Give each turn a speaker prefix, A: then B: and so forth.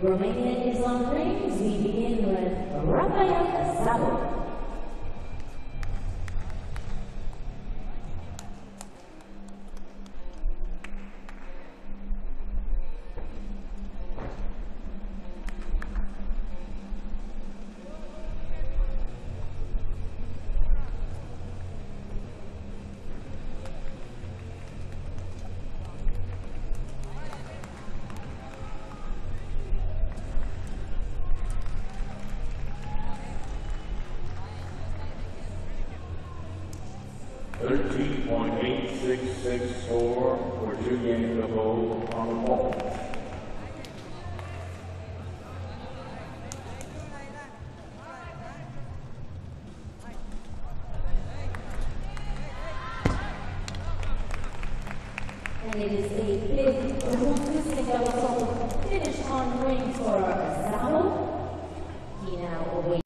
A: Romanian is on. We begin with Rafael
B: Szabo. 13.8664 for two games of goal on the ball.
A: And it is finish on ring for Asano. He now awaits.